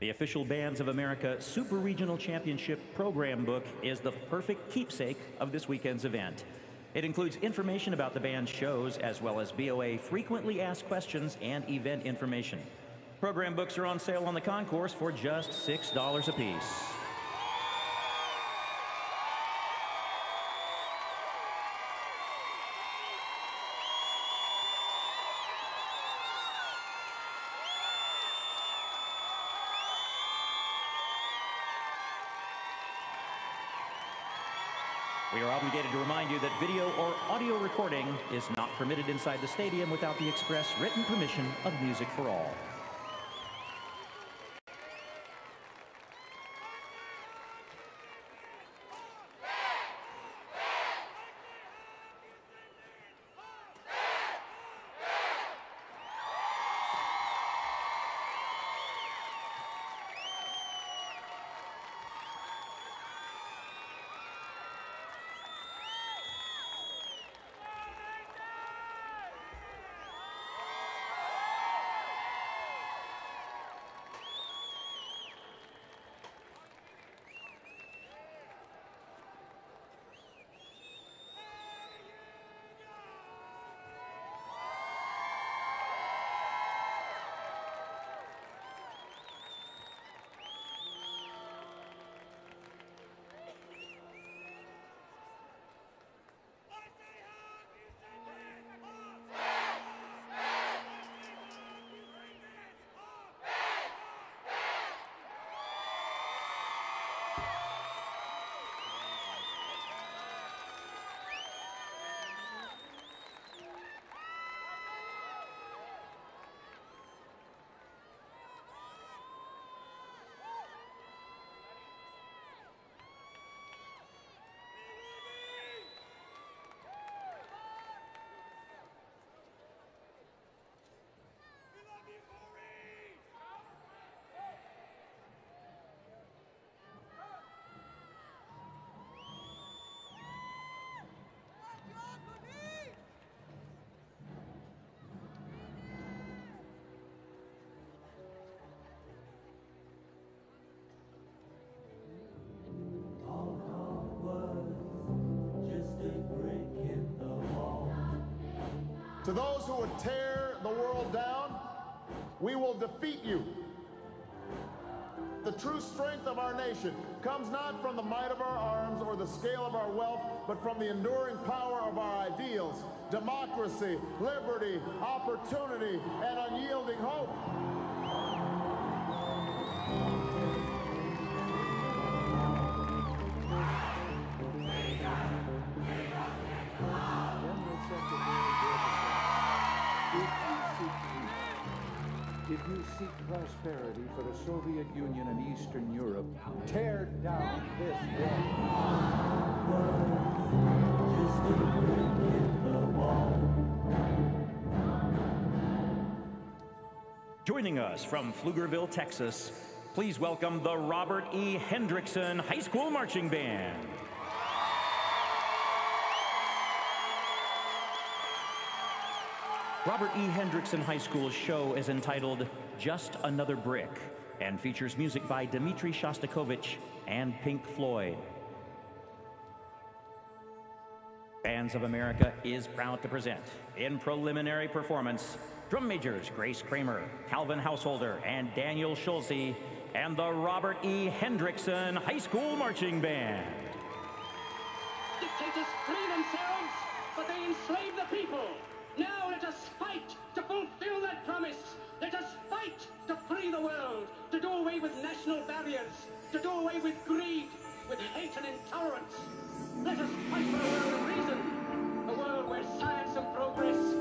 The official Bands of America Super Regional Championship program book is the perfect keepsake of this weekend's event. It includes information about the band's shows as well as BOA frequently asked questions and event information. Program books are on sale on the concourse for just $6 apiece. We are obligated to remind you that video or audio recording is not permitted inside the stadium without the express written permission of Music for All. To those who would tear the world down, we will defeat you. The true strength of our nation comes not from the might of our arms or the scale of our wealth, but from the enduring power of our ideals, democracy, liberty, opportunity, and unyielding hope. You seek prosperity for the Soviet Union and Eastern Europe, tear down this wall. Joining us from Pflugerville, Texas, please welcome the Robert E. Hendrickson High School Marching Band. Robert E. Hendrickson High School's show is entitled Just Another Brick and features music by Dmitri Shostakovich and Pink Floyd. Bands of America is proud to present in preliminary performance drum majors Grace Kramer, Calvin Householder, and Daniel Schulze, and the Robert E. Hendrickson High School Marching Band. Dictators free themselves, but they enslave the people. Now let us fight to fulfill that promise. Let us fight to free the world, to do away with national barriers, to do away with greed, with hate and intolerance. Let us fight for a world of reason, a world where science and progress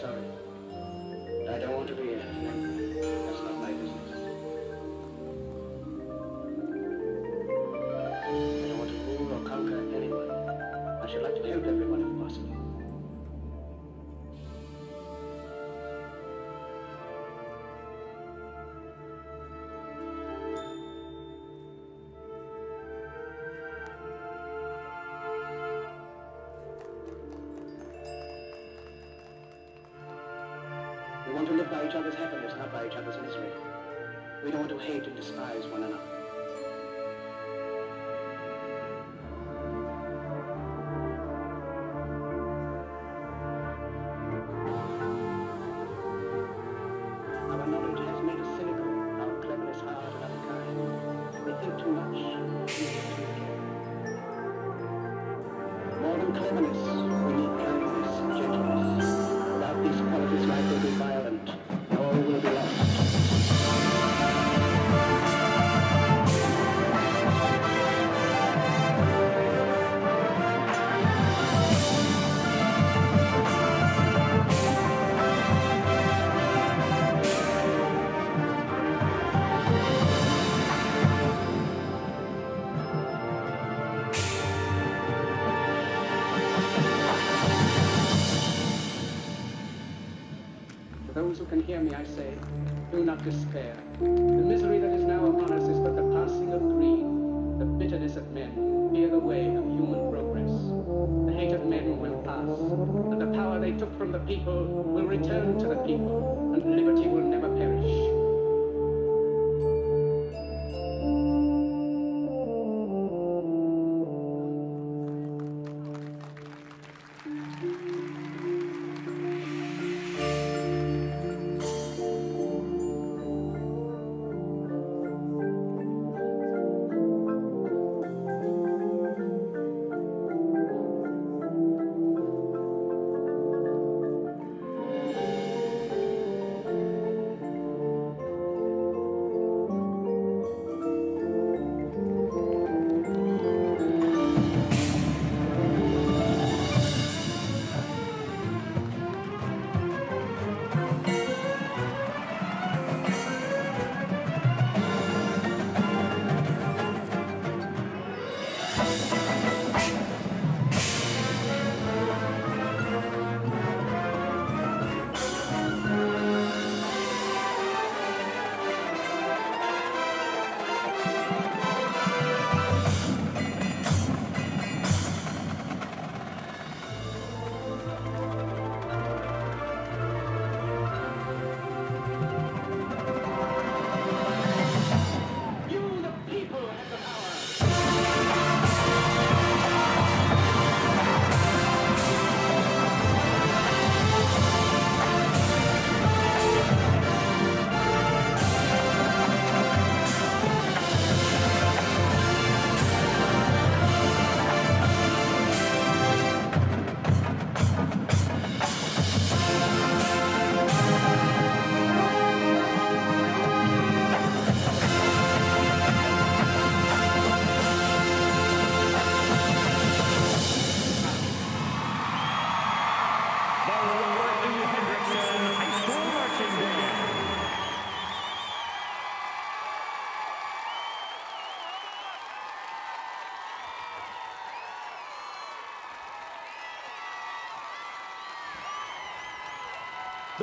sorry. Each other's happiness, not by each other's misery. We don't want to hate and despise one another. Can hear me, I say, do not despair.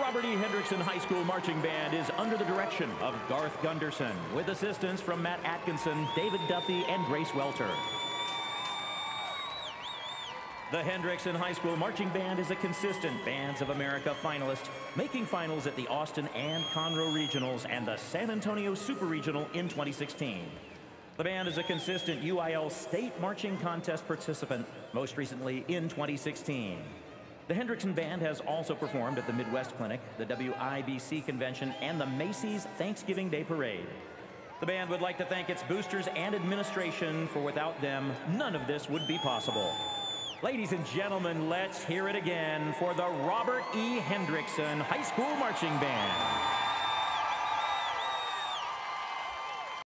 Robert E. Hendrickson High School Marching Band is under the direction of Garth Gunderson, with assistance from Matt Atkinson, David Duffy, and Grace Welter. The Hendrickson High School Marching Band is a consistent Bands of America finalist, making finals at the Austin and Conroe Regionals and the San Antonio Super Regional in 2016. The band is a consistent UIL State Marching Contest participant, most recently in 2016. The Hendrickson Band has also performed at the Midwest Clinic, the WIBC Convention, and the Macy's Thanksgiving Day Parade. The band would like to thank its boosters and administration, for without them, none of this would be possible. Ladies and gentlemen, let's hear it again for the Robert E. Hendrickson High School Marching Band.